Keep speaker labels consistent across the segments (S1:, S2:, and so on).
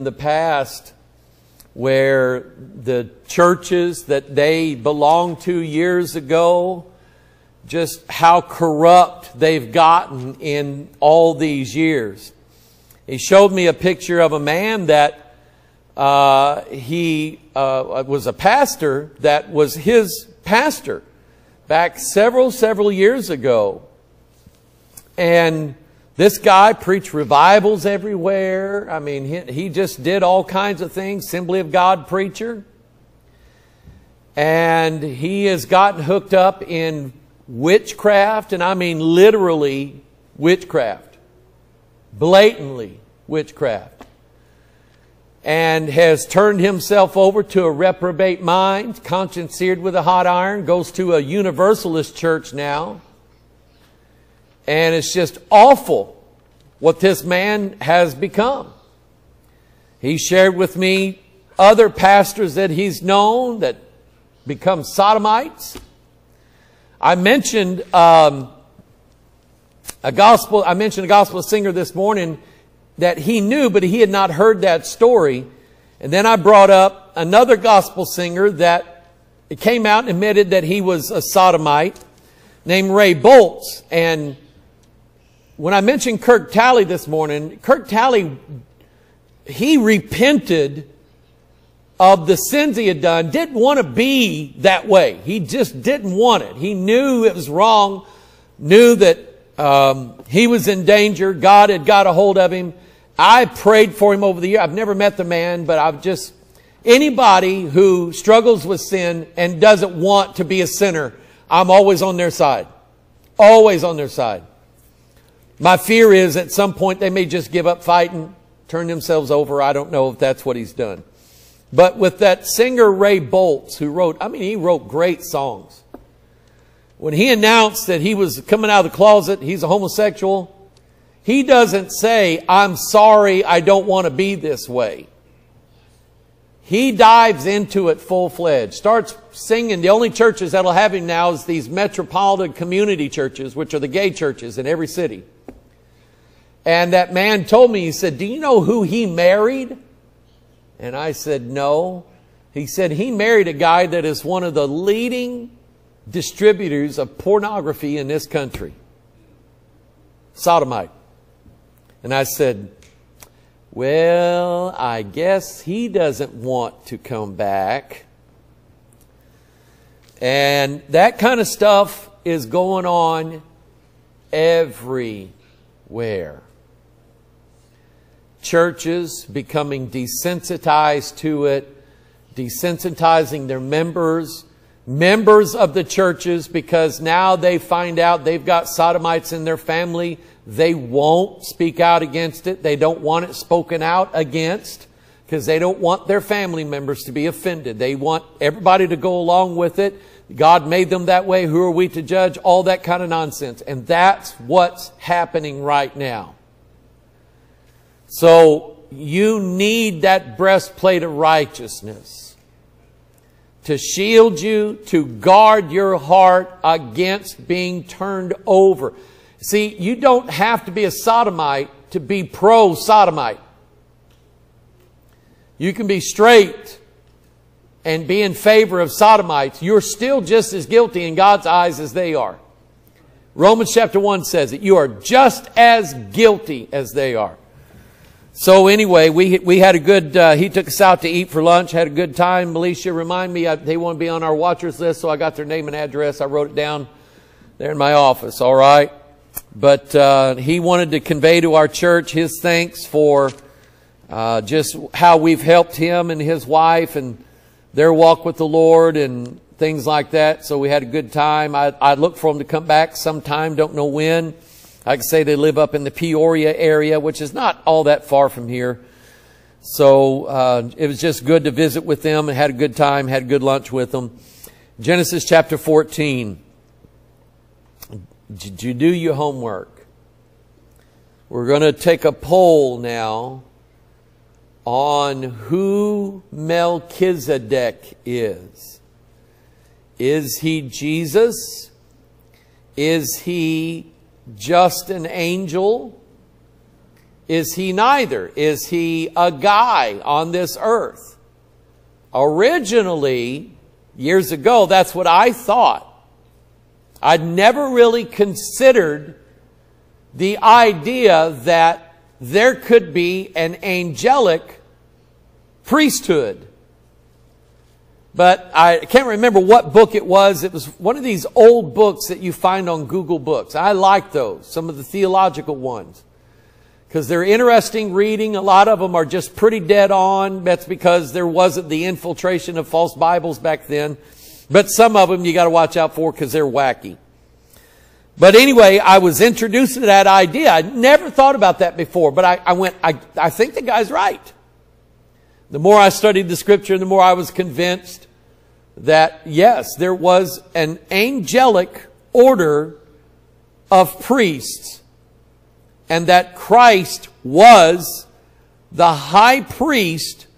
S1: in the past where the churches that they belonged to years ago, just how corrupt they've gotten in all these years. He showed me a picture of a man that uh, he uh, was a pastor that was his pastor back several, several years ago. And this guy preached revivals everywhere. I mean, he, he just did all kinds of things, Assembly of God preacher. And he has gotten hooked up in witchcraft, and I mean literally witchcraft, blatantly witchcraft, and has turned himself over to a reprobate mind, conscience seared with a hot iron, goes to a universalist church now and it's just awful what this man has become. He shared with me other pastors that he's known that become sodomites. I mentioned um, a gospel. I mentioned a gospel singer this morning that he knew, but he had not heard that story. And then I brought up another gospel singer that came out and admitted that he was a sodomite named Ray Boltz. And when I mentioned Kirk Talley this morning, Kirk Talley, he repented of the sins he had done, didn't want to be that way. He just didn't want it. He knew it was wrong, knew that um, he was in danger. God had got a hold of him. I prayed for him over the year. I've never met the man, but I've just, anybody who struggles with sin and doesn't want to be a sinner, I'm always on their side. Always on their side. My fear is at some point they may just give up fighting, turn themselves over. I don't know if that's what he's done. But with that singer Ray Boltz, who wrote, I mean, he wrote great songs. When he announced that he was coming out of the closet, he's a homosexual, he doesn't say, I'm sorry, I don't want to be this way. He dives into it full fledged, starts singing. The only churches that'll have him now is these metropolitan community churches, which are the gay churches in every city. And that man told me, he said, Do you know who he married? And I said, No. He said, He married a guy that is one of the leading distributors of pornography in this country, sodomite. And I said, Well, I guess he doesn't want to come back. And that kind of stuff is going on everywhere churches becoming desensitized to it, desensitizing their members, members of the churches, because now they find out they've got sodomites in their family. They won't speak out against it. They don't want it spoken out against because they don't want their family members to be offended. They want everybody to go along with it. God made them that way. Who are we to judge? All that kind of nonsense. And that's what's happening right now. So you need that breastplate of righteousness to shield you, to guard your heart against being turned over. See, you don't have to be a sodomite to be pro-sodomite. You can be straight and be in favor of sodomites. You're still just as guilty in God's eyes as they are. Romans chapter 1 says that You are just as guilty as they are. So anyway, we, we had a good, uh, he took us out to eat for lunch, had a good time. Alicia, remind me, I, uh, they want to be on our watchers list, so I got their name and address. I wrote it down there in my office, all right? But uh, he wanted to convey to our church his thanks for uh, just how we've helped him and his wife and their walk with the Lord and things like that. So we had a good time. I, I look for him to come back sometime, don't know when. I can say they live up in the Peoria area, which is not all that far from here. So uh, it was just good to visit with them and had a good time, had good lunch with them. Genesis chapter 14. Did you do your homework? We're going to take a poll now on who Melchizedek is. Is he Jesus? Is he just an angel? Is he neither? Is he a guy on this earth? Originally, years ago, that's what I thought. I'd never really considered the idea that there could be an angelic priesthood but I can't remember what book it was. It was one of these old books that you find on Google Books. I like those, some of the theological ones, because they're interesting reading. A lot of them are just pretty dead on. That's because there wasn't the infiltration of false Bibles back then. But some of them you got to watch out for because they're wacky. But anyway, I was introduced to that idea. I never thought about that before, but I, I went, I, I think the guy's right. The more I studied the scripture, the more I was convinced that yes, there was an angelic order of priests and that Christ was the high priest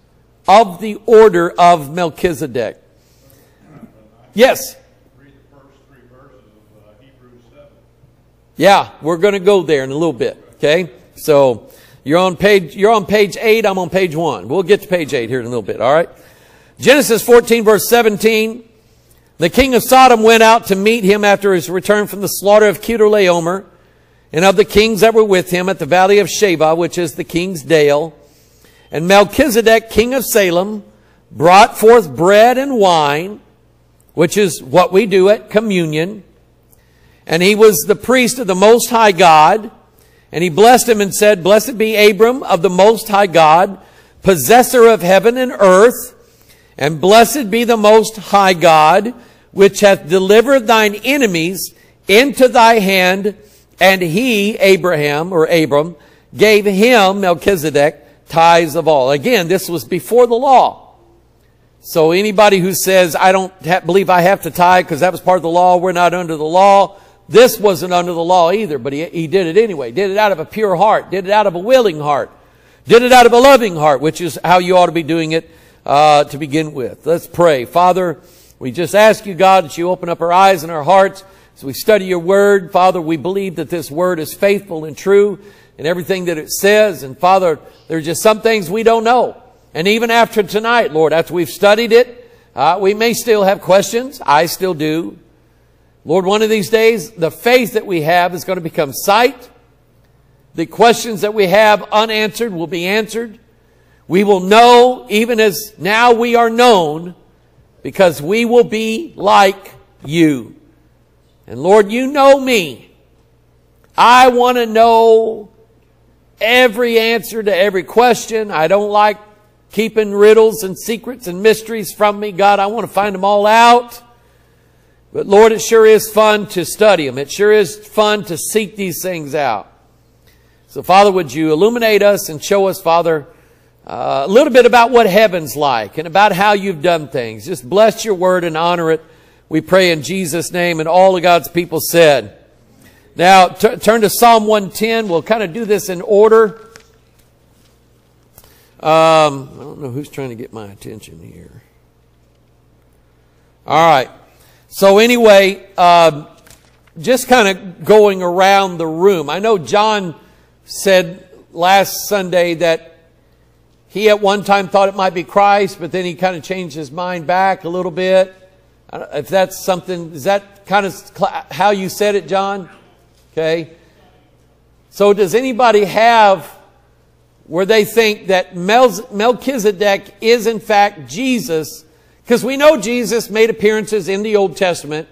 S1: of the order of Melchizedek. Yes. Uh, yeah, we're going to go there in a little bit. Okay. So you're on page, you're on page eight. I'm on page one. We'll get to page eight here in a little bit. All right. Genesis 14 verse 17. The king of Sodom went out to meet him after his return from the slaughter of Chedorlaomer and of the kings that were with him at the valley of Sheba, which is the king's dale. And Melchizedek, king of Salem, brought forth bread and wine, which is what we do at communion. And he was the priest of the most high God. And he blessed him and said, Blessed be Abram of the Most High God, possessor of heaven and earth, and blessed be the Most High God, which hath delivered thine enemies into thy hand. And he, Abraham, or Abram, gave him, Melchizedek, tithes of all. Again, this was before the law. So anybody who says, I don't believe I have to tithe because that was part of the law, we're not under the law, this wasn't under the law either, but he, he did it anyway. Did it out of a pure heart. Did it out of a willing heart. Did it out of a loving heart, which is how you ought to be doing it uh, to begin with. Let's pray. Father, we just ask you, God, that you open up our eyes and our hearts as we study your word. Father, we believe that this word is faithful and true in everything that it says. And Father, there are just some things we don't know. And even after tonight, Lord, after we've studied it, uh, we may still have questions. I still do. Lord, one of these days, the faith that we have is going to become sight. The questions that we have unanswered will be answered. We will know, even as now we are known, because we will be like you. And Lord, you know me. I want to know every answer to every question. I don't like keeping riddles and secrets and mysteries from me. God, I want to find them all out. But Lord, it sure is fun to study them. It sure is fun to seek these things out. So Father, would you illuminate us and show us, Father, uh, a little bit about what heaven's like and about how you've done things. Just bless your word and honor it. We pray in Jesus' name and all of God's people said. Now turn to Psalm 110. We'll kind of do this in order. Um, I don't know who's trying to get my attention here. All right. So anyway, uh, just kind of going around the room. I know John said last Sunday that he at one time thought it might be Christ, but then he kind of changed his mind back a little bit. If that's something, is that kind of how you said it, John? Okay. So does anybody have where they think that Melchizedek is in fact Jesus because we know Jesus made appearances in the Old Testament.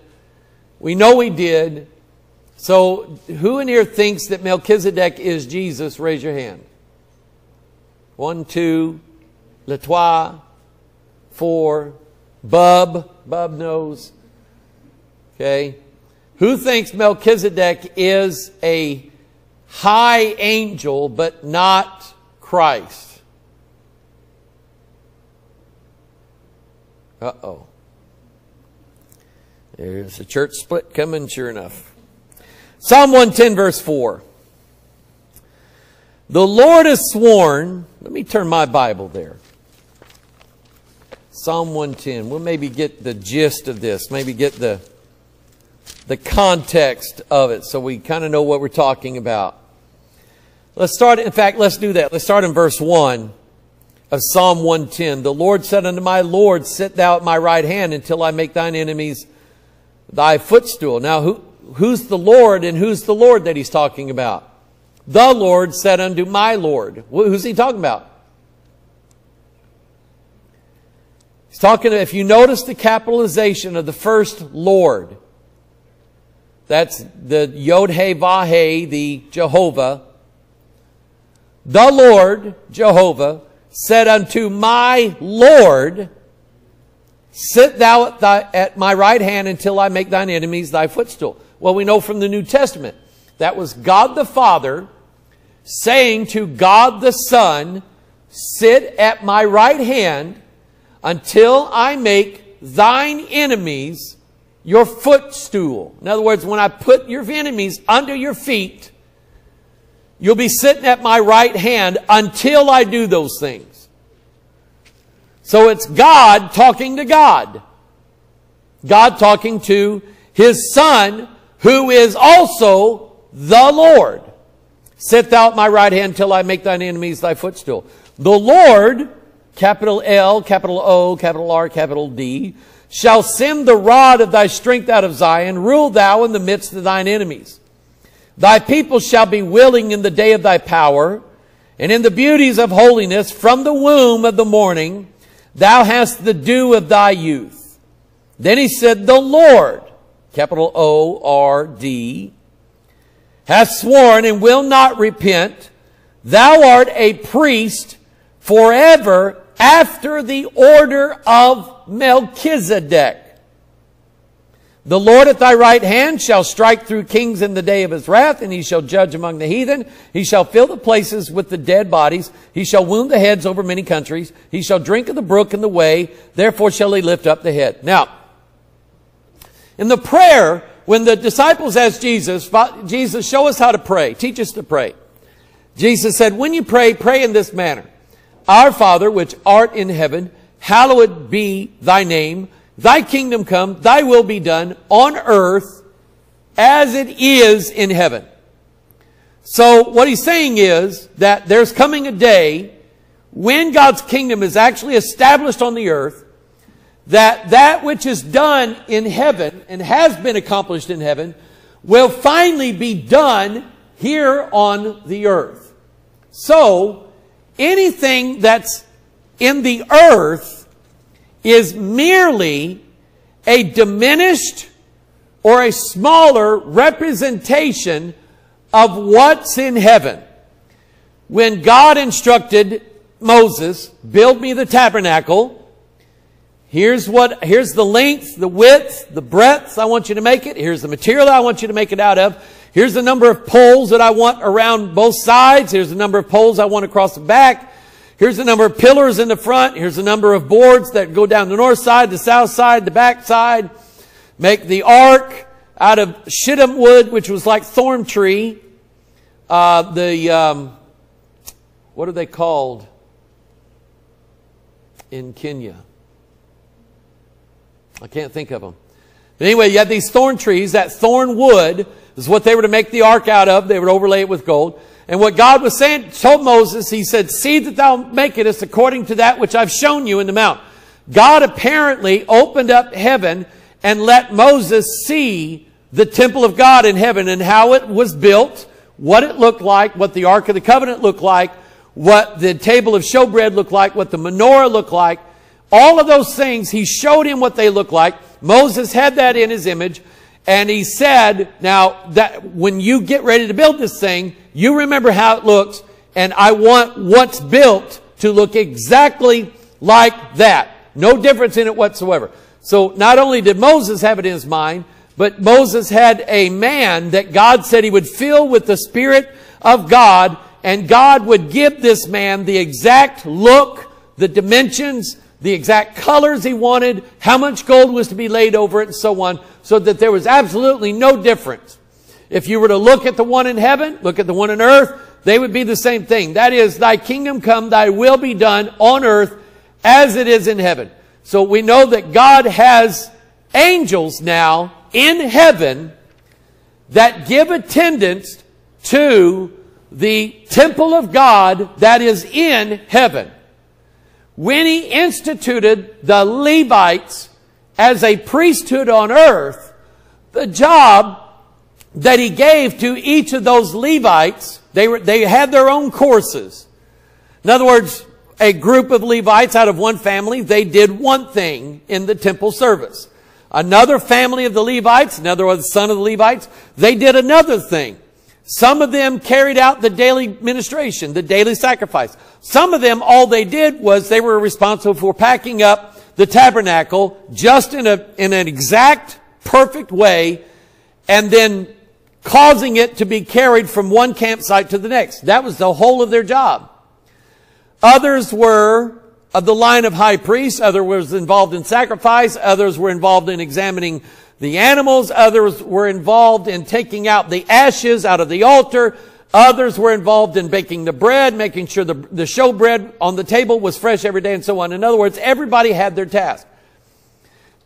S1: We know he did. So who in here thinks that Melchizedek is Jesus? Raise your hand. One, two, Latois, four, Bub, Bub knows. Okay. Who thinks Melchizedek is a high angel, but not Christ? Uh oh. There's a church split coming, sure enough. Psalm 110, verse 4. The Lord has sworn, let me turn my Bible there. Psalm 110. We'll maybe get the gist of this, maybe get the, the context of it so we kind of know what we're talking about. Let's start, in fact, let's do that. Let's start in verse 1 of Psalm 110. The Lord said unto my Lord, sit thou at my right hand until I make thine enemies thy footstool. Now, who, who's the Lord and who's the Lord that he's talking about? The Lord said unto my Lord. Who's he talking about? He's talking, if you notice the capitalization of the first Lord, that's the Yod He Vah He, the Jehovah. The Lord, Jehovah, said unto my Lord, Sit thou at, thy, at my right hand until I make thine enemies thy footstool. Well, we know from the New Testament that was God the Father saying to God the Son, Sit at my right hand until I make thine enemies your footstool. In other words, when I put your enemies under your feet, You'll be sitting at my right hand until I do those things. So it's God talking to God. God talking to his son, who is also the Lord. Sit thou at my right hand till I make thine enemies thy footstool. The Lord, capital L, capital O, capital R, capital D, shall send the rod of thy strength out of Zion. Rule thou in the midst of thine enemies. Thy people shall be willing in the day of thy power, and in the beauties of holiness from the womb of the morning, thou hast the dew of thy youth. Then he said, the Lord, capital O-R-D, hath sworn and will not repent. Thou art a priest forever after the order of Melchizedek. The Lord at thy right hand shall strike through kings in the day of his wrath, and he shall judge among the heathen. He shall fill the places with the dead bodies. He shall wound the heads over many countries. He shall drink of the brook in the way. Therefore shall he lift up the head. Now, in the prayer, when the disciples asked Jesus, Jesus, show us how to pray. Teach us to pray. Jesus said, when you pray, pray in this manner. Our Father, which art in heaven, hallowed be thy name. Thy kingdom come, thy will be done on earth as it is in heaven. So what he's saying is that there's coming a day when God's kingdom is actually established on the earth, that that which is done in heaven and has been accomplished in heaven will finally be done here on the earth. So anything that's in the earth is merely a diminished or a smaller representation of what's in heaven. When God instructed Moses, build me the tabernacle, Here's what, here's the length, the width, the breadth I want you to make it. Here's the material I want you to make it out of. Here's the number of poles that I want around both sides. Here's the number of poles I want across the back. Here's the number of pillars in the front. Here's the number of boards that go down the north side, the south side, the back side. Make the ark out of shittim wood, which was like thorn tree. Uh, the, um, what are they called in Kenya? I can't think of them. But anyway, you had these thorn trees. That thorn wood is what they were to make the ark out of. They would overlay it with gold. And what God was saying, told Moses, he said, see that thou make it according to that which I've shown you in the mount. God apparently opened up heaven and let Moses see the temple of God in heaven and how it was built, what it looked like, what the Ark of the Covenant looked like, what the table of showbread looked like, what the menorah looked like. All of those things, he showed him what they looked like. Moses had that in his image. And he said, now that when you get ready to build this thing, you remember how it looks. And I want what's built to look exactly like that. No difference in it whatsoever. So not only did Moses have it in his mind, but Moses had a man that God said he would fill with the Spirit of God and God would give this man the exact look, the dimensions, the exact colors he wanted, how much gold was to be laid over it, and so on, so that there was absolutely no difference. If you were to look at the one in heaven, look at the one in earth, they would be the same thing. That is, thy kingdom come, thy will be done on earth as it is in heaven. So we know that God has angels now in heaven that give attendance to the temple of God that is in heaven when he instituted the Levites as a priesthood on earth, the job that he gave to each of those Levites, they, were, they had their own courses. In other words, a group of Levites out of one family, they did one thing in the temple service. Another family of the Levites, another was son of the Levites, they did another thing. Some of them carried out the daily ministration, the daily sacrifice. Some of them, all they did was they were responsible for packing up the tabernacle just in a, in an exact perfect way and then causing it to be carried from one campsite to the next. That was the whole of their job. Others were of the line of high priests. Others were involved in sacrifice. Others were involved in examining the animals, others were involved in taking out the ashes out of the altar. Others were involved in baking the bread, making sure the, the showbread on the table was fresh every day and so on. In other words, everybody had their task.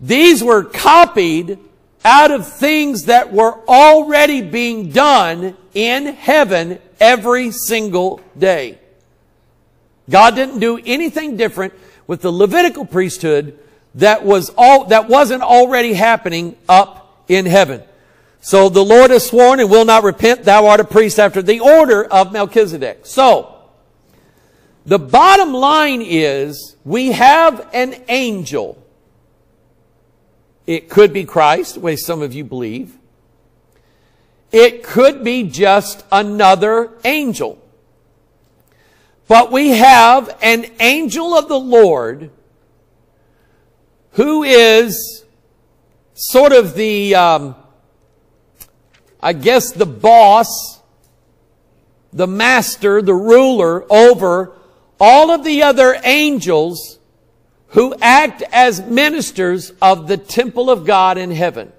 S1: These were copied out of things that were already being done in heaven every single day. God didn't do anything different with the Levitical priesthood that was all, that wasn't already happening up in heaven. So the Lord has sworn and will not repent. Thou art a priest after the order of Melchizedek. So the bottom line is we have an angel. It could be Christ, the way some of you believe. It could be just another angel. But we have an angel of the Lord who is sort of the, um, I guess, the boss, the master, the ruler over all of the other angels who act as ministers of the temple of God in heaven.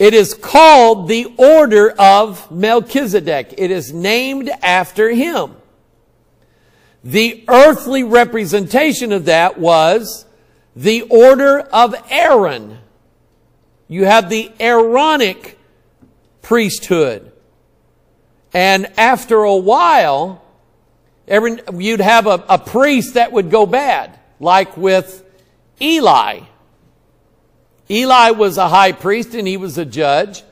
S1: It is called the order of Melchizedek. It is named after him. The earthly representation of that was the order of Aaron. You have the Aaronic priesthood. And after a while, every, you'd have a, a priest that would go bad, like with Eli. Eli was a high priest and he was a judge.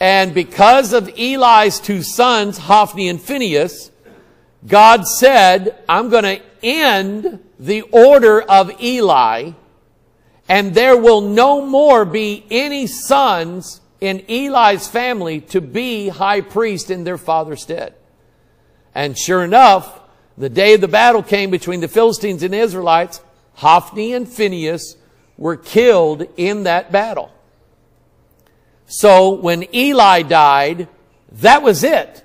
S1: And because of Eli's two sons, Hophni and Phinehas, God said, I'm going to end the order of Eli, and there will no more be any sons in Eli's family to be high priest in their father's stead. And sure enough, the day of the battle came between the Philistines and Israelites, Hophni and Phinehas were killed in that battle. So when Eli died, that was it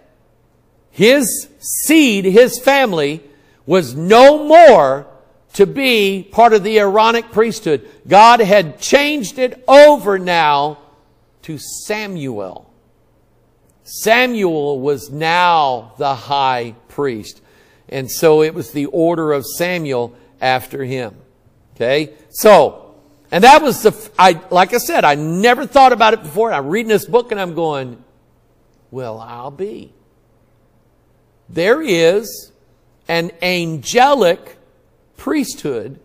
S1: his seed, his family, was no more to be part of the Aaronic priesthood. God had changed it over now to Samuel. Samuel was now the high priest. And so it was the order of Samuel after him. Okay? So, and that was the, I, like I said, I never thought about it before. I'm reading this book and I'm going, well, I'll be there is an angelic priesthood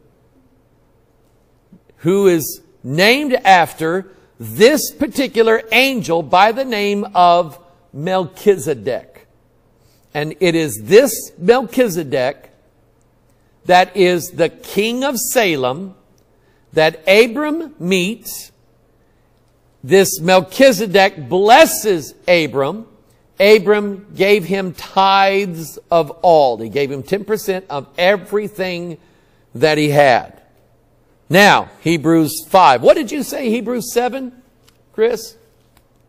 S1: who is named after this particular angel by the name of Melchizedek. And it is this Melchizedek that is the king of Salem that Abram meets. This Melchizedek blesses Abram Abram gave him tithes of all. He gave him 10% of everything that he had. Now, Hebrews 5. What did you say, Hebrews 7, Chris?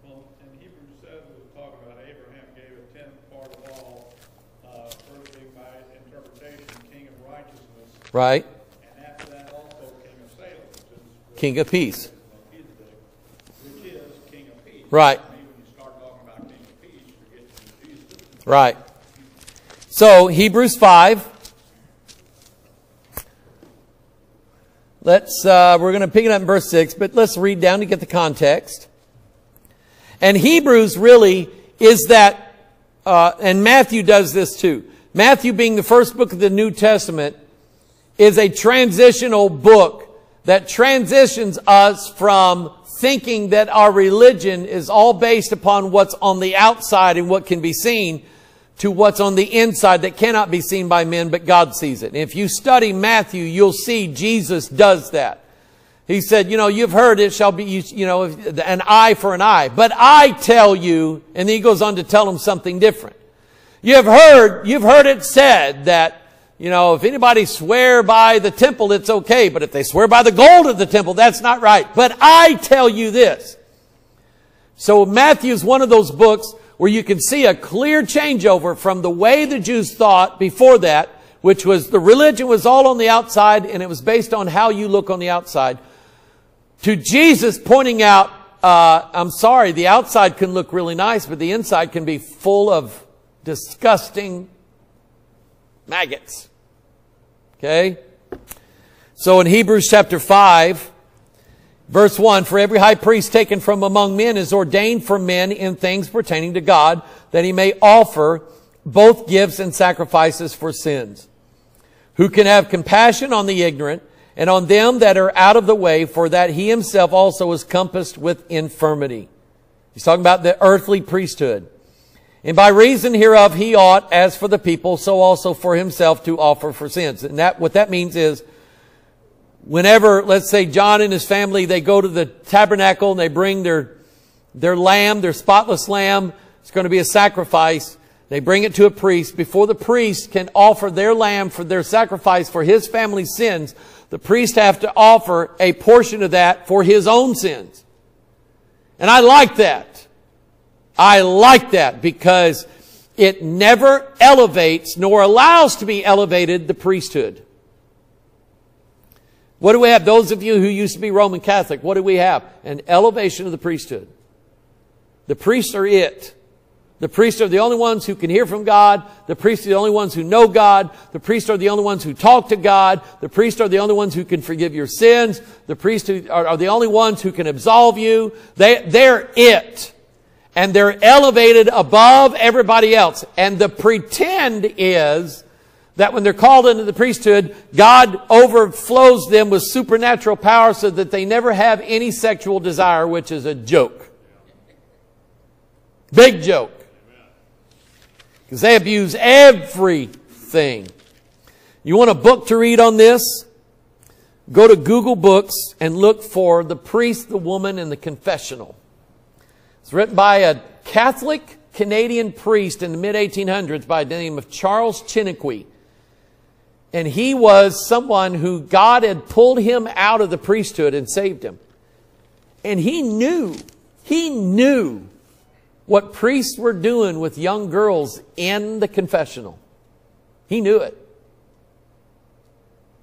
S1: Well, in Hebrews 7, we talk about Abraham gave a tenth part of all, first uh, being by interpretation, king of righteousness. Right. And after that also came of Salem. king of peace. Right. Right. So, Hebrews 5. Let's, uh, we're going to pick it up in verse 6, but let's read down to get the context. And Hebrews really is that, uh, and Matthew does this too. Matthew being the first book of the New Testament is a transitional book that transitions us from thinking that our religion is all based upon what's on the outside and what can be seen to what's on the inside that cannot be seen by men, but God sees it. And if you study Matthew, you'll see Jesus does that. He said, you know, you've heard it shall be, you, know, an eye for an eye. But I tell you, and then he goes on to tell him something different. You've heard, you've heard it said that, you know, if anybody swear by the temple, it's okay. But if they swear by the gold of the temple, that's not right. But I tell you this. So Matthew is one of those books where you can see a clear changeover from the way the Jews thought before that, which was the religion was all on the outside and it was based on how you look on the outside, to Jesus pointing out, uh, I'm sorry, the outside can look really nice, but the inside can be full of disgusting maggots. Okay? So in Hebrews chapter 5, Verse 1, For every high priest taken from among men is ordained for men in things pertaining to God, that he may offer both gifts and sacrifices for sins, who can have compassion on the ignorant and on them that are out of the way, for that he himself also is compassed with infirmity. He's talking about the earthly priesthood. And by reason hereof he ought, as for the people, so also for himself to offer for sins. And that, what that means is, whenever, let's say John and his family, they go to the tabernacle and they bring their, their lamb, their spotless lamb. It's going to be a sacrifice. They bring it to a priest. Before the priest can offer their lamb for their sacrifice for his family's sins, the priest have to offer a portion of that for his own sins. And I like that. I like that because it never elevates nor allows to be elevated the priesthood. What do we have? Those of you who used to be Roman Catholic, what do we have? An elevation of the priesthood. The priests are it. The priests are the only ones who can hear from God. The priests are the only ones who know God. The priests are the only ones who talk to God. The priests are the only ones who can forgive your sins. The priests are, the only ones who can absolve you. They, they're it. And they're elevated above everybody else. And the pretend is that when they're called into the priesthood, God overflows them with supernatural power so that they never have any sexual desire, which is a joke. Big joke. Because they abuse everything. You want a book to read on this? Go to Google Books and look for The Priest, the Woman, and the Confessional. It's written by a Catholic Canadian priest in the mid 1800s by the name of Charles Chiniquy. And he was someone who God had pulled him out of the priesthood and saved him. And he knew, he knew what priests were doing with young girls in the confessional. He knew it.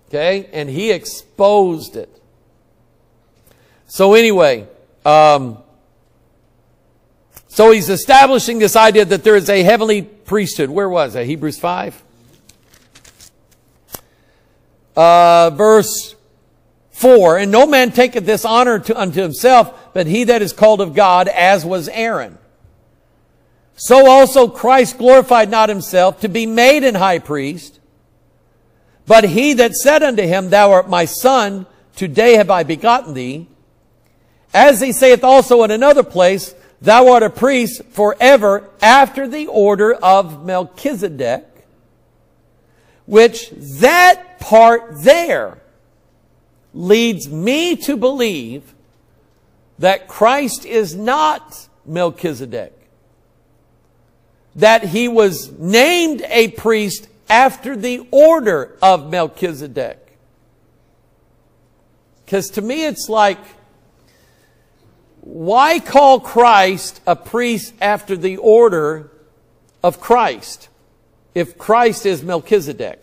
S1: Okay? And he exposed it. So anyway, um, so he's establishing this idea that there is a heavenly priesthood. Where was it? Hebrews 5? uh, verse 4, And no man taketh this honor to, unto himself, but he that is called of God, as was Aaron. So also Christ glorified not himself to be made an high priest, but he that said unto him, Thou art my son, today have I begotten thee. As he saith also in another place, Thou art a priest forever after the order of Melchizedek, which that part there leads me to believe that Christ is not Melchizedek, that he was named a priest after the order of Melchizedek. Because to me, it's like, why call Christ a priest after the order of Christ if Christ is Melchizedek?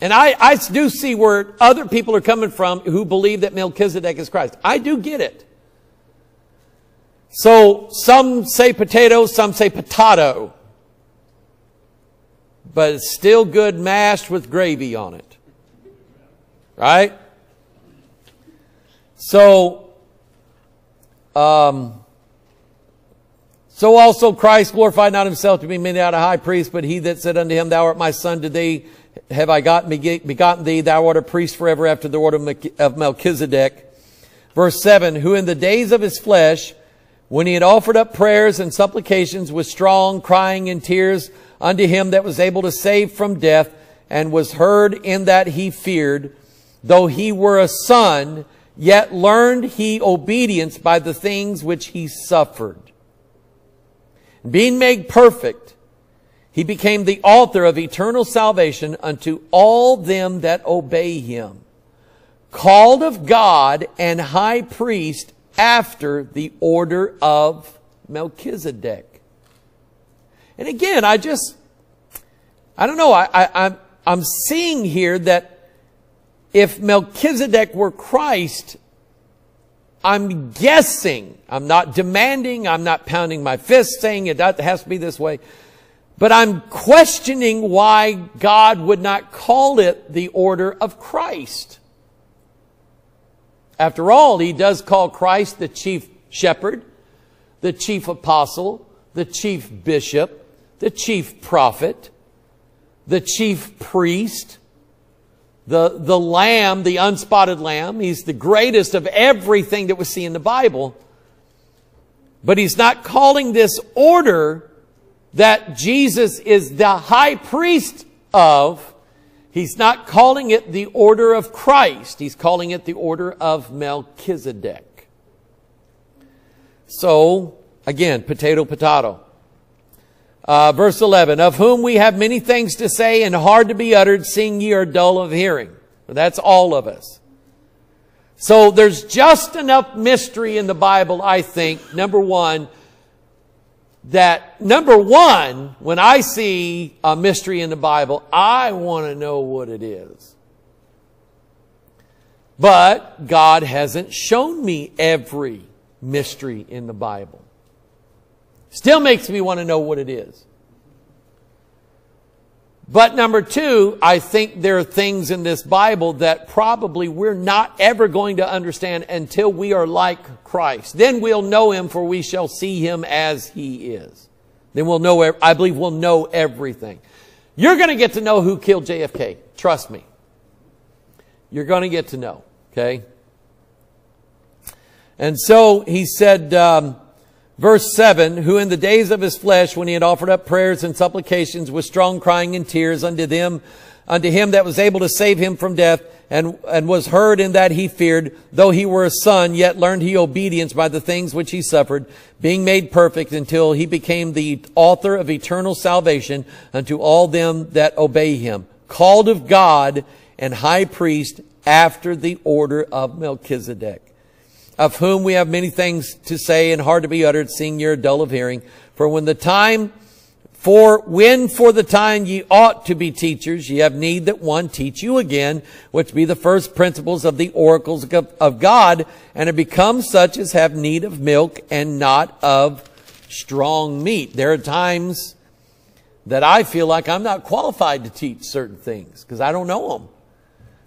S1: And I, I do see where other people are coming from who believe that Melchizedek is Christ. I do get it. So some say potato, some say potato. But it's still good mashed with gravy on it. Right? So, um, so also Christ glorified not himself to be made out a high priest, but he that said unto him, Thou art my son, to thee." have I got, begotten thee, thou art a priest forever after the order of Melchizedek. Verse 7, who in the days of his flesh, when he had offered up prayers and supplications with strong crying and tears unto him that was able to save from death, and was heard in that he feared, though he were a son, yet learned he obedience by the things which he suffered. Being made perfect, he became the author of eternal salvation unto all them that obey him, called of God and high priest after the order of Melchizedek. And again, I just, I don't know, I, I, I'm, I'm seeing here that if Melchizedek were Christ, I'm guessing, I'm not demanding, I'm not pounding my fist saying it has to be this way, but I'm questioning why God would not call it the order of Christ. After all, he does call Christ the chief shepherd, the chief apostle, the chief bishop, the chief prophet, the chief priest, the, the lamb, the unspotted lamb. He's the greatest of everything that we see in the Bible. But he's not calling this order that Jesus is the high priest of, he's not calling it the order of Christ. He's calling it the order of Melchizedek. So, again, potato, potato. Uh, verse 11, of whom we have many things to say and hard to be uttered, seeing ye are dull of hearing. that's all of us. So there's just enough mystery in the Bible, I think, number one, that number one, when I see a mystery in the Bible, I want to know what it is. But God hasn't shown me every mystery in the Bible. Still makes me want to know what it is. But number two, I think there are things in this Bible that probably we're not ever going to understand until we are like Christ. Then we'll know him for we shall see him as he is. Then we'll know, I believe we'll know everything. You're going to get to know who killed JFK. Trust me. You're going to get to know. Okay. And so he said, um, verse 7, who in the days of his flesh, when he had offered up prayers and supplications with strong crying and tears unto them, unto him that was able to save him from death, and, and was heard in that he feared, though he were a son, yet learned he obedience by the things which he suffered, being made perfect until he became the author of eternal salvation unto all them that obey him, called of God and high priest after the order of Melchizedek of whom we have many things to say and hard to be uttered, seeing you're dull of hearing. For when the time, for when for the time ye ought to be teachers, ye have need that one teach you again, which be the first principles of the oracles of God, and it becomes such as have need of milk and not of strong meat. There are times that I feel like I'm not qualified to teach certain things because I don't know them.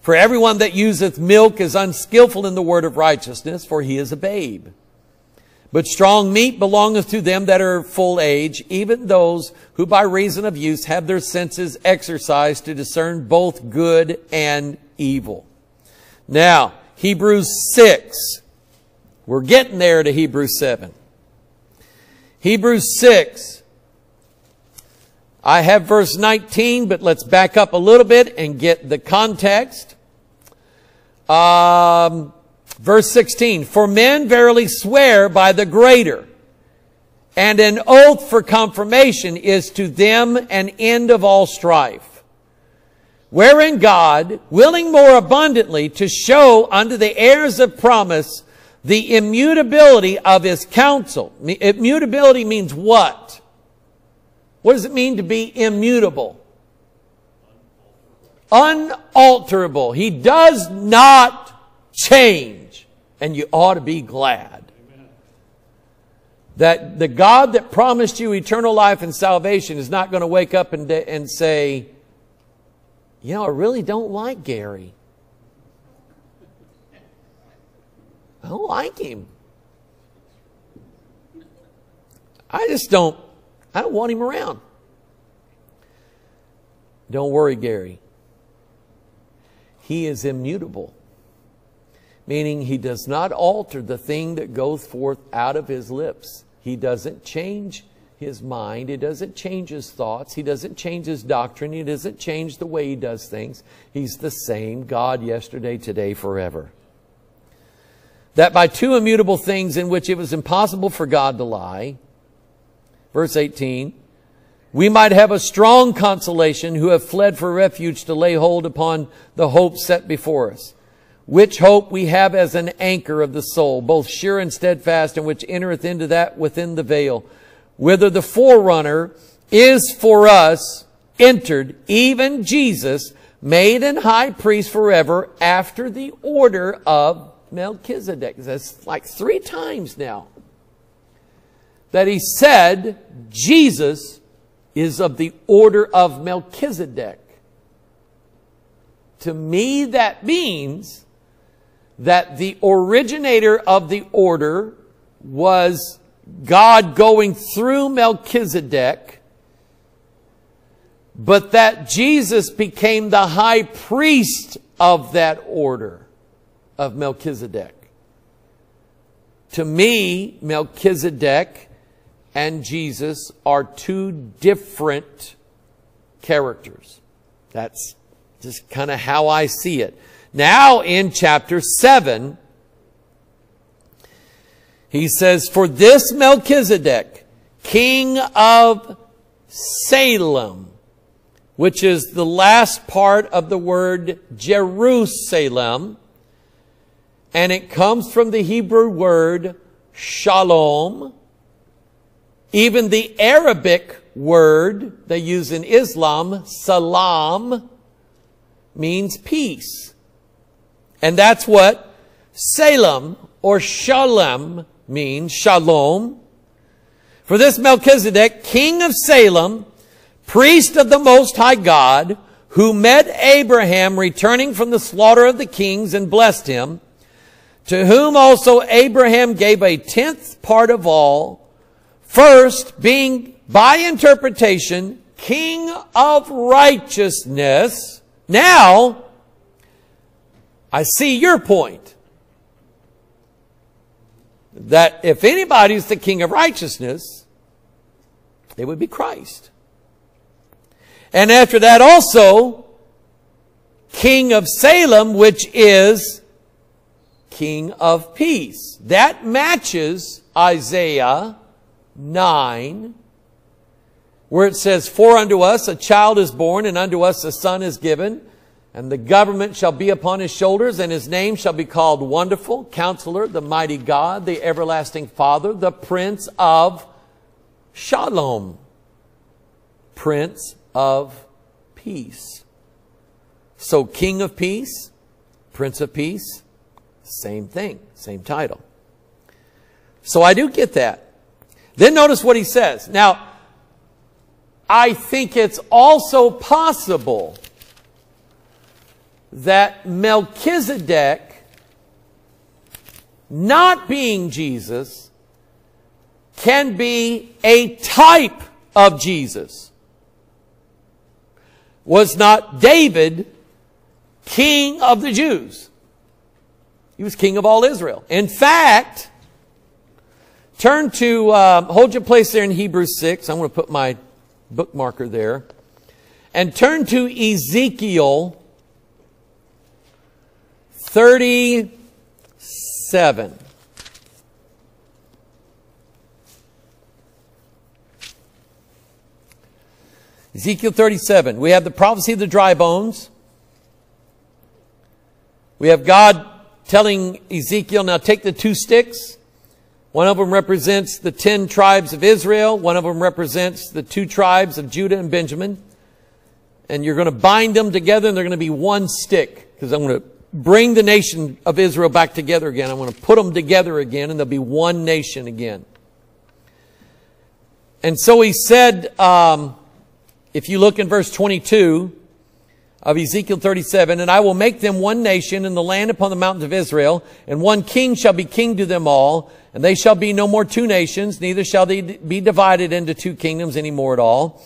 S1: For everyone that useth milk is unskillful in the word of righteousness, for he is a babe. But strong meat belongeth to them that are full age, even those who by reason of use have their senses exercised to discern both good and evil. Now, Hebrews 6. We're getting there to Hebrews 7. Hebrews 6 I have verse 19, but let's back up a little bit and get the context. Um, verse 16, for men verily swear by the greater, and an oath for confirmation is to them an end of all strife. Wherein God, willing more abundantly to show unto the heirs of promise the immutability of his counsel. Immutability means what? What does it mean to be immutable? Unalterable. He does not change. And you ought to be glad that the God that promised you eternal life and salvation is not going to wake up and, and say, you know, I really don't like Gary. I don't like him. I just don't I don't want him around. Don't worry, Gary. He is immutable, meaning he does not alter the thing that goes forth out of his lips. He doesn't change his mind. He doesn't change his thoughts. He doesn't change his doctrine. He doesn't change the way he does things. He's the same God yesterday, today, forever. That by two immutable things in which it was impossible for God to lie, Verse 18. We might have a strong consolation who have fled for refuge to lay hold upon the hope set before us, which hope we have as an anchor of the soul, both sure and steadfast, and which entereth into that within the veil, whither the forerunner is for us entered, even Jesus, made an high priest forever after the order of Melchizedek. That's like three times now that he said Jesus is of the order of Melchizedek. To me, that means that the originator of the order was God going through Melchizedek, but that Jesus became the high priest of that order of Melchizedek. To me, Melchizedek and Jesus are two different characters. That's just kind of how I see it. Now in chapter 7, he says, For this Melchizedek, king of Salem, which is the last part of the word Jerusalem, and it comes from the Hebrew word shalom, even the Arabic word they use in Islam, salam, means peace. And that's what Salem or Shalom means, shalom. For this Melchizedek, king of Salem, priest of the Most High God, who met Abraham returning from the slaughter of the kings and blessed him, to whom also Abraham gave a tenth part of all, First, being by interpretation, King of righteousness. Now, I see your point. That if anybody's the King of righteousness, it would be Christ. And after that also, King of Salem, which is King of peace. That matches Isaiah 9, where it says, For unto us a child is born, and unto us a son is given, and the government shall be upon his shoulders, and his name shall be called Wonderful, Counselor, the Mighty God, the Everlasting Father, the Prince of Shalom, Prince of Peace. So King of Peace, Prince of Peace, same thing, same title. So I do get that. Then notice what he says. Now, I think it's also possible that Melchizedek, not being Jesus, can be a type of Jesus. Was not David king of the Jews? He was king of all Israel. In fact, Turn to, uh, hold your place there in Hebrews 6. I'm going to put my bookmarker there. And turn to Ezekiel 37. Ezekiel 37. We have the prophecy of the dry bones. We have God telling Ezekiel, now take the two sticks one of them represents the ten tribes of Israel. One of them represents the two tribes of Judah and Benjamin. And you're going to bind them together and they're going to be one stick because I'm going to bring the nation of Israel back together again. I'm going to put them together again and they'll be one nation again. And so he said, um, if you look in verse 22, of Ezekiel 37, and I will make them one nation in the land upon the mountains of Israel, and one king shall be king to them all, and they shall be no more two nations, neither shall they be divided into two kingdoms any more at all.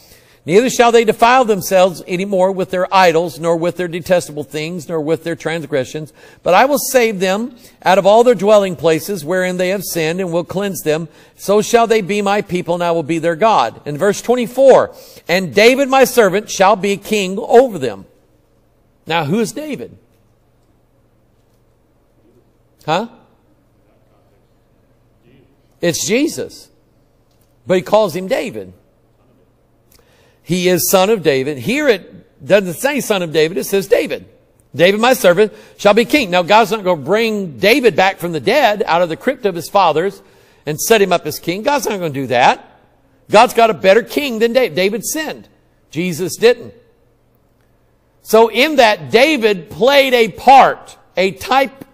S1: Neither shall they defile themselves any more with their idols, nor with their detestable things, nor with their transgressions. But I will save them out of all their dwelling places wherein they have sinned, and will cleanse them. So shall they be my people, and I will be their God. In verse 24, and David my servant shall be king over them. Now, who is David? Huh? It's Jesus. But he calls him David. He is son of David. Here it doesn't say son of David, it says David. David, my servant, shall be king. Now, God's not going to bring David back from the dead out of the crypt of his fathers and set him up as king. God's not going to do that. God's got a better king than David. David sinned. Jesus didn't. So in that, David played a part, a type,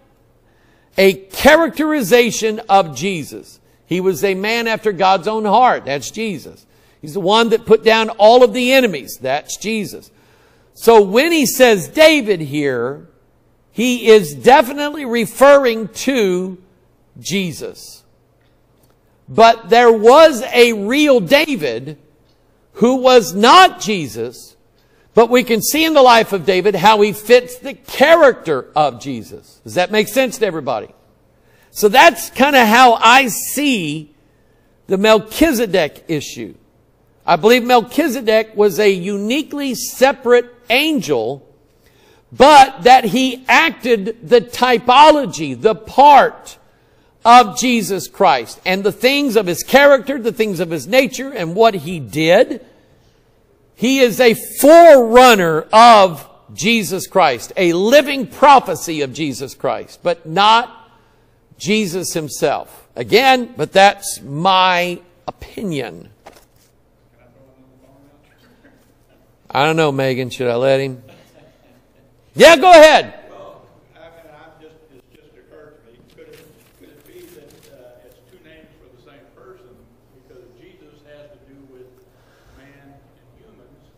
S1: a characterization of Jesus. He was a man after God's own heart. That's Jesus. He's the one that put down all of the enemies. That's Jesus. So when he says David here, he is definitely referring to Jesus. But there was a real David who was not Jesus, but we can see in the life of David how he fits the character of Jesus. Does that make sense to everybody? So that's kind of how I see the Melchizedek issue. I believe Melchizedek was a uniquely separate angel, but that he acted the typology, the part of Jesus Christ and the things of his character, the things of his nature and what he did he is a forerunner of Jesus Christ, a living prophecy of Jesus Christ, but not Jesus himself. Again, but that's my opinion. I don't know, Megan. Should I let him? Yeah, go ahead.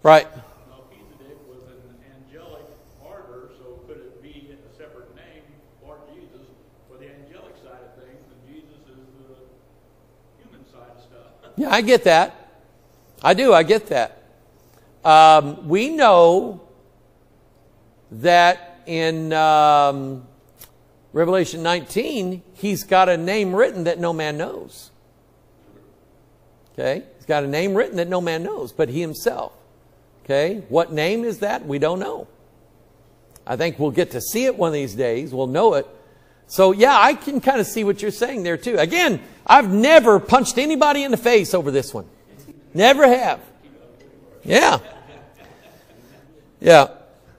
S1: Right. Melchizedek was an angelic martyr, so could it be in a separate name for Jesus for the angelic side of things, and Jesus is the human side of stuff? yeah, I get that. I do, I get that. Um, we know that in um, Revelation 19, he's got a name written that no man knows. Okay? He's got a name written that no man knows, but he himself. Okay? What name is that? We don't know. I think we'll get to see it one of these days. We'll know it. So yeah, I can kind of see what you're saying there too. Again, I've never punched anybody in the face over this one. Never have. Yeah. Yeah.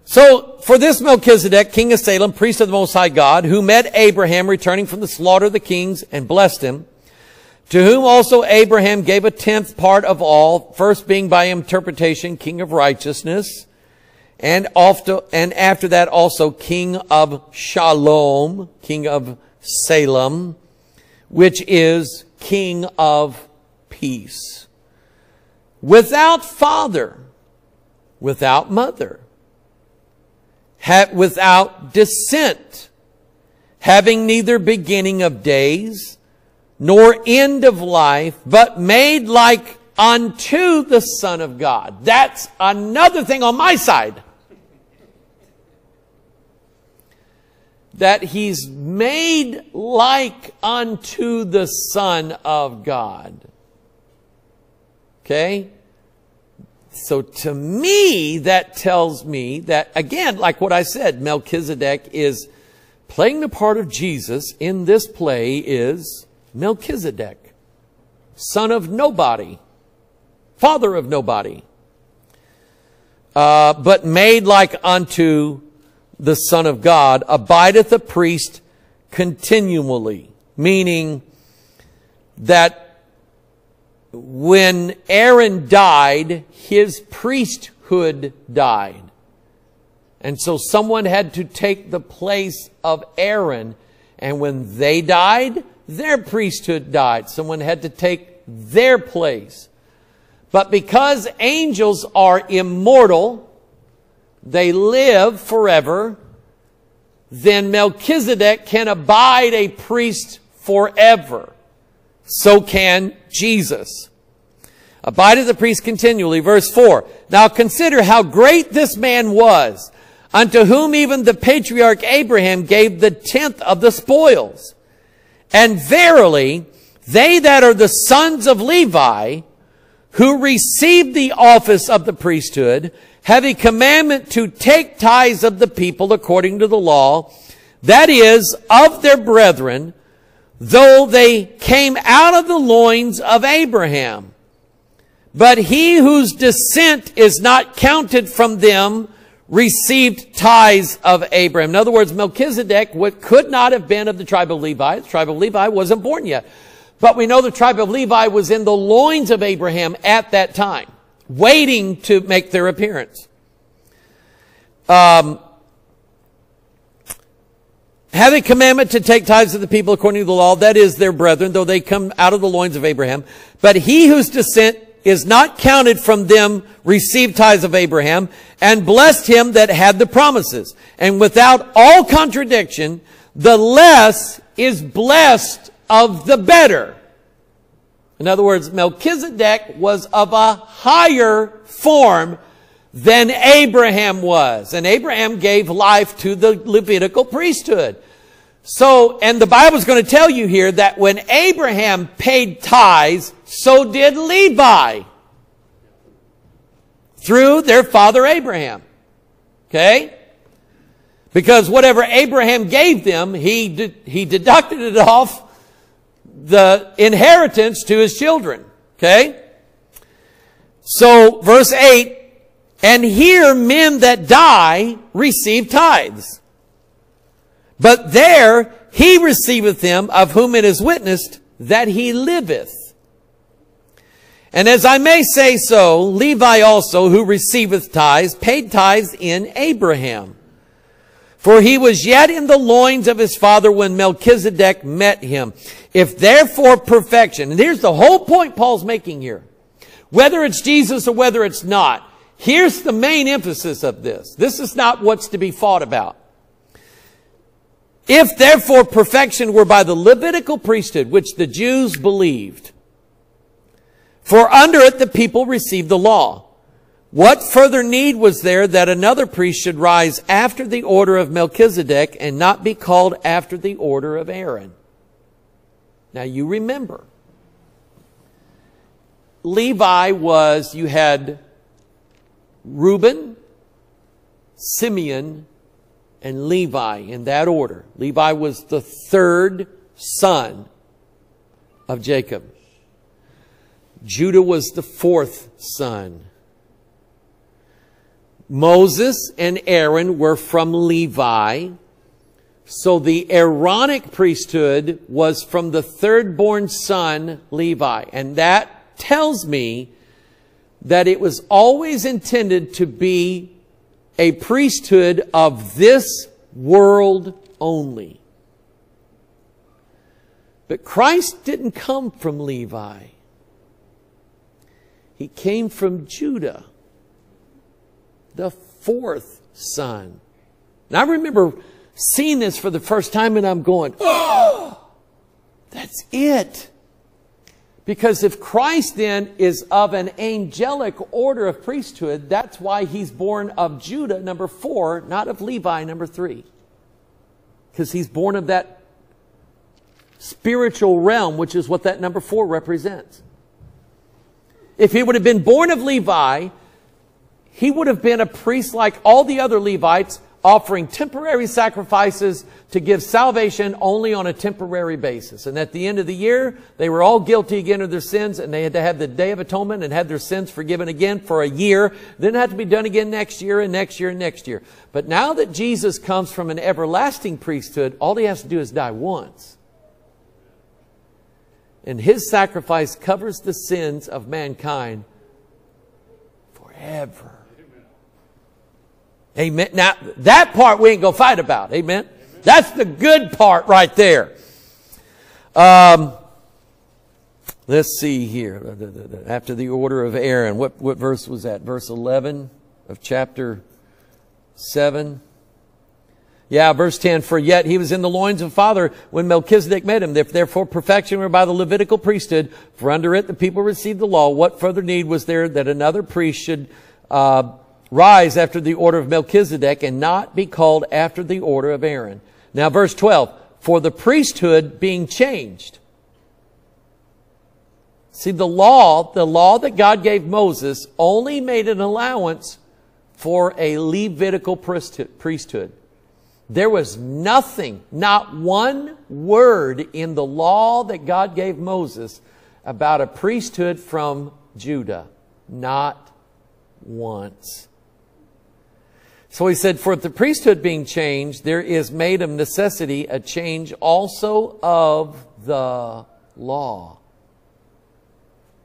S1: So for this Melchizedek, king of Salem, priest of the Most High God, who met Abraham returning from the slaughter of the kings and blessed him, to whom also Abraham gave a tenth part of all, first being by interpretation king of righteousness, and after, and after that also king of Shalom, king of Salem, which is king of peace. Without father, without mother, without descent, having neither beginning of days, nor end of life, but made like unto the Son of God. That's another thing on my side. That he's made like unto the Son of God. Okay? So to me, that tells me that, again, like what I said, Melchizedek is playing the part of Jesus in this play is Melchizedek, son of nobody, father of nobody, uh, but made like unto the son of God, abideth a priest continually, meaning that when Aaron died, his priesthood died. And so someone had to take the place of Aaron. And when they died, their priesthood died. Someone had to take their place. But because angels are immortal, they live forever, then Melchizedek can abide a priest forever. So can Jesus. Abide as a priest continually. Verse 4. Now consider how great this man was, unto whom even the patriarch Abraham gave the tenth of the spoils. And verily, they that are the sons of Levi, who received the office of the priesthood, have a commandment to take tithes of the people according to the law, that is, of their brethren, though they came out of the loins of Abraham. But he whose descent is not counted from them received tithes of Abraham. In other words, Melchizedek could not have been of the tribe of Levi. The tribe of Levi wasn't born yet. But we know the tribe of Levi was in the loins of Abraham at that time, waiting to make their appearance. Um, have a commandment to take tithes of the people according to the law, that is their brethren, though they come out of the loins of Abraham. But he whose descent is not counted from them received tithes of Abraham and blessed him that had the promises. And without all contradiction, the less is blessed of the better. In other words, Melchizedek was of a higher form than Abraham was. And Abraham gave life to the Levitical priesthood. So, and the Bible's going to tell you here that when Abraham paid tithes, so did Levi through their father Abraham. Okay? Because whatever Abraham gave them, he, he deducted it off the inheritance to his children. Okay? So, verse 8, and here men that die receive tithes. But there he receiveth them of whom it is witnessed that he liveth. And as I may say so, Levi also, who receiveth tithes, paid tithes in Abraham. For he was yet in the loins of his father when Melchizedek met him. If therefore perfection, and here's the whole point Paul's making here. Whether it's Jesus or whether it's not, here's the main emphasis of this. This is not what's to be fought about. If therefore perfection were by the Levitical priesthood, which the Jews believed, for under it the people received the law. What further need was there that another priest should rise after the order of Melchizedek and not be called after the order of Aaron? Now you remember. Levi was, you had Reuben, Simeon, and Levi in that order. Levi was the third son of Jacob. Judah was the fourth son. Moses and Aaron were from Levi. So the Aaronic priesthood was from the third born son, Levi. And that tells me that it was always intended to be a priesthood of this world only. But Christ didn't come from Levi. He came from Judah, the fourth son. Now I remember seeing this for the first time and I'm going, oh, that's it. Because if Christ then is of an angelic order of priesthood, that's why he's born of Judah, number four, not of Levi, number three. Because he's born of that spiritual realm, which is what that number four represents. If he would have been born of Levi, he would have been a priest like all the other Levites, offering temporary sacrifices to give salvation only on a temporary basis. And at the end of the year, they were all guilty again of their sins and they had to have the day of atonement and had their sins forgiven again for a year. Then it had to be done again next year and next year and next year. But now that Jesus comes from an everlasting priesthood, all he has to do is die once. And his sacrifice covers the sins of mankind forever. Amen. Now, that part we ain't gonna fight about. Amen. Amen. That's the good part right there. Um, let's see here. After the order of Aaron, what, what verse was that? Verse 11 of chapter 7. Yeah, verse 10, for yet he was in the loins of father when Melchizedek met him. therefore perfection were by the Levitical priesthood, for under it the people received the law, what further need was there that another priest should, uh, rise after the order of Melchizedek and not be called after the order of Aaron? Now verse 12, for the priesthood being changed. See, the law, the law that God gave Moses only made an allowance for a Levitical priesthood. There was nothing, not one word in the law that God gave Moses about a priesthood from Judah. Not once. So he said, for the priesthood being changed, there is made of necessity a change also of the law.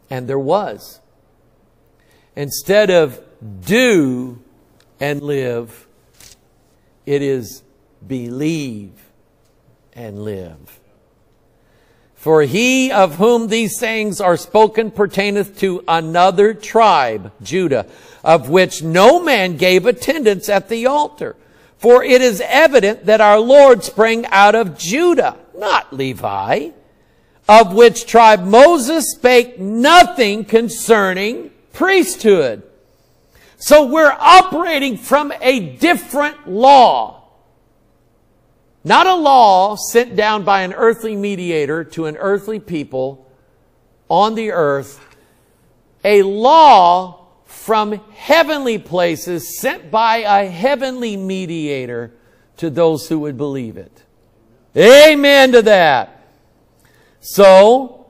S1: And there was. Instead of do and live, it is believe and live. For he of whom these things are spoken pertaineth to another tribe, Judah, of which no man gave attendance at the altar. For it is evident that our Lord sprang out of Judah, not Levi, of which tribe Moses spake nothing concerning priesthood. So we're operating from a different law. Not a law sent down by an earthly mediator to an earthly people on the earth. A law from heavenly places sent by a heavenly mediator to those who would believe it. Amen to that. So,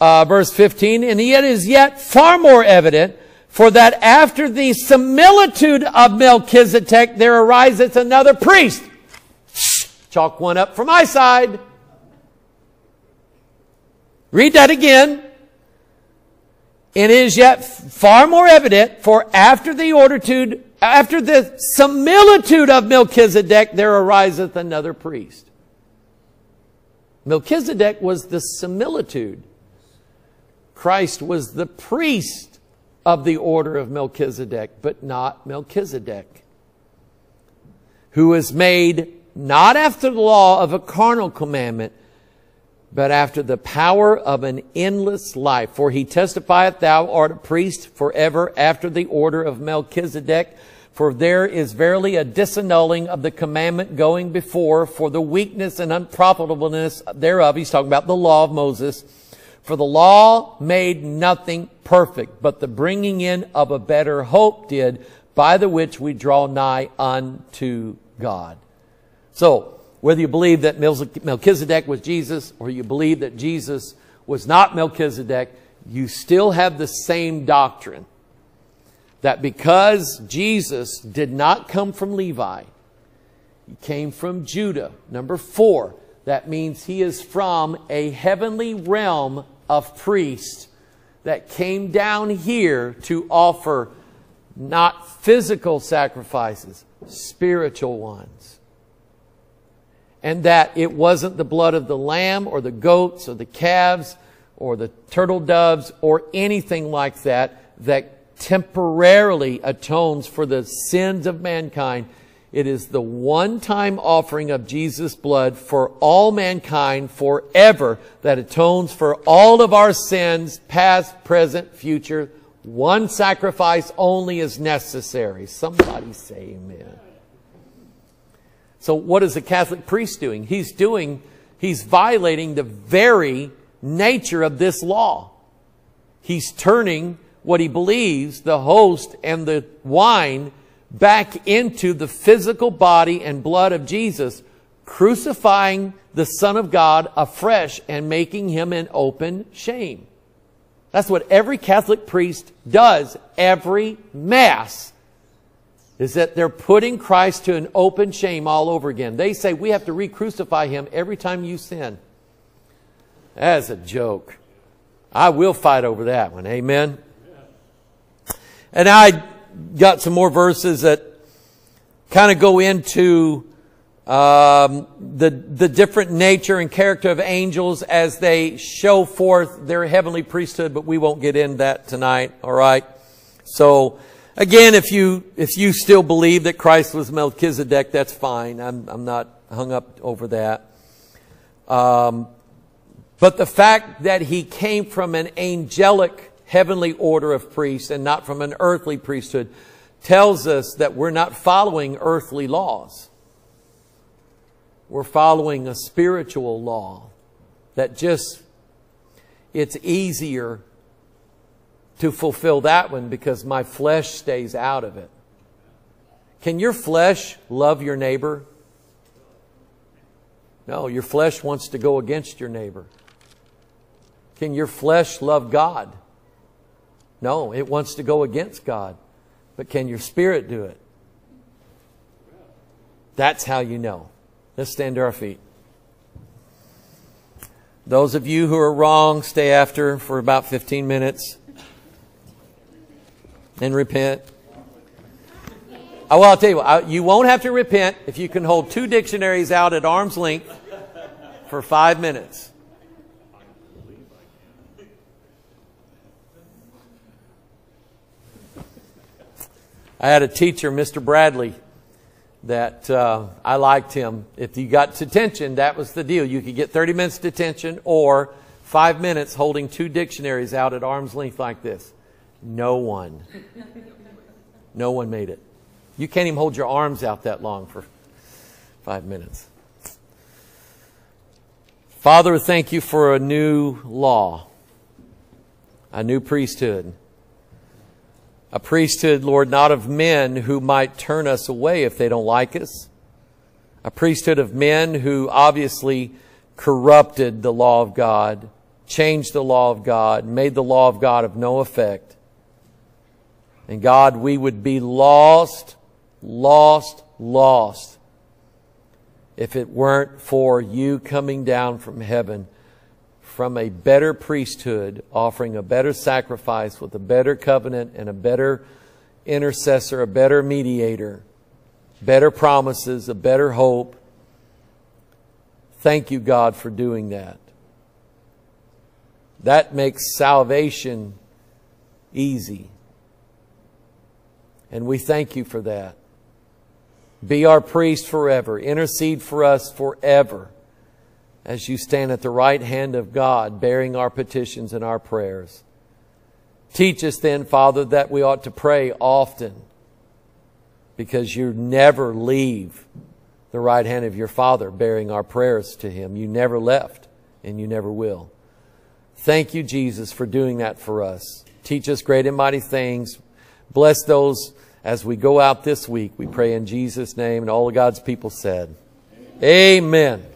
S1: uh, verse 15, and yet is yet far more evident for that after the similitude of Melchizedek, there arises another priest Chalk one up for my side. Read that again. It is yet far more evident, for after the ortitude, after the similitude of Melchizedek, there ariseth another priest. Melchizedek was the similitude. Christ was the priest of the order of Melchizedek, but not Melchizedek, who was made not after the law of a carnal commandment, but after the power of an endless life. For he testifieth, thou art a priest forever after the order of Melchizedek. For there is verily a disannulling of the commandment going before for the weakness and unprofitableness thereof. He's talking about the law of Moses. For the law made nothing perfect, but the bringing in of a better hope did, by the which we draw nigh unto God. So, whether you believe that Melchizedek was Jesus or you believe that Jesus was not Melchizedek, you still have the same doctrine that because Jesus did not come from Levi, he came from Judah. Number four, that means he is from a heavenly realm of priests that came down here to offer not physical sacrifices, spiritual ones and that it wasn't the blood of the lamb or the goats or the calves or the turtle doves or anything like that that temporarily atones for the sins of mankind. It is the one time offering of Jesus' blood for all mankind forever that atones for all of our sins, past, present, future. One sacrifice only is necessary. Somebody say amen. So what is the Catholic priest doing? He's doing, he's violating the very nature of this law. He's turning what he believes, the host and the wine, back into the physical body and blood of Jesus, crucifying the Son of God afresh and making him an open shame. That's what every Catholic priest does every Mass is that they're putting Christ to an open shame all over again. They say we have to re crucify him every time you sin. That's a joke. I will fight over that one. Amen. And I got some more verses that kind of go into um, the the different nature and character of angels as they show forth their heavenly priesthood, but we won't get in that tonight. All right, so. Again, if you, if you still believe that Christ was Melchizedek, that's fine. I'm, I'm not hung up over that. Um, but the fact that he came from an angelic heavenly order of priests and not from an earthly priesthood tells us that we're not following earthly laws. We're following a spiritual law that just, it's easier to fulfill that one because my flesh stays out of it. Can your flesh love your neighbor? No, your flesh wants to go against your neighbor. Can your flesh love God? No, it wants to go against God. But can your spirit do it? That's how you know. Let's stand to our feet. Those of you who are wrong, stay after for about 15 minutes and repent? Oh, well, I'll tell you what, you won't have to repent if you can hold two dictionaries out at arm's length for five minutes. I had a teacher, Mr. Bradley, that uh, I liked him. If you got detention, that was the deal. You could get 30 minutes detention or five minutes holding two dictionaries out at arm's length like this. No one. No one made it. You can't even hold your arms out that long for five minutes. Father, thank you for a new law, a new priesthood. A priesthood, Lord, not of men who might turn us away if they don't like us. A priesthood of men who obviously corrupted the law of God, changed the law of God, made the law of God of no effect. And God, we would be lost, lost, lost if it weren't for you coming down from heaven from a better priesthood, offering a better sacrifice with a better covenant and a better intercessor, a better mediator, better promises, a better hope. Thank you, God, for doing that. That makes salvation easy. And we thank you for that. Be our priest forever. Intercede for us forever as you stand at the right hand of God, bearing our petitions and our prayers. Teach us then, Father, that we ought to pray often because you never leave the right hand of your Father bearing our prayers to Him. You never left and you never will. Thank you, Jesus, for doing that for us. Teach us great and mighty things. Bless those as we go out this week, we pray in Jesus' name. And all of God's people said, Amen. Amen.